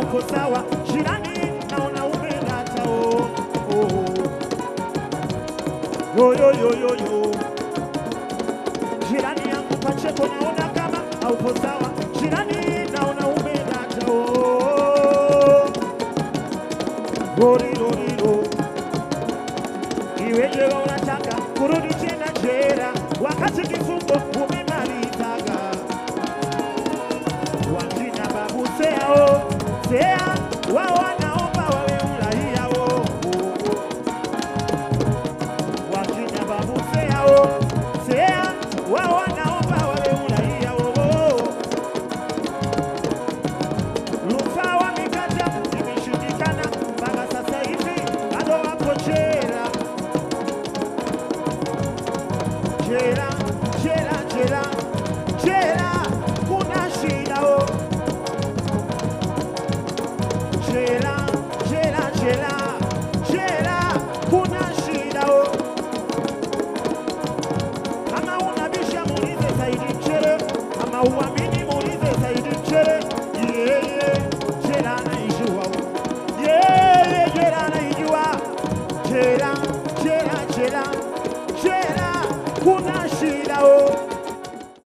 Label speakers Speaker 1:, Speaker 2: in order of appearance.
Speaker 1: uko sawa, jirani naona umedata oh, oh. Yo, yo, yo, yo, yo. Jirani yangu Pacheko naona kama hauko sawa, jirani naona umedata oh. oh. Rori, rori, ro. Seao sea wao wanaomba wawe uraia wo wakina babu seao sea wao wanaomba wawe uraia wo rufaa wamekata imeshindikana mpaka sasa hivi bado wapo jela. Jela Una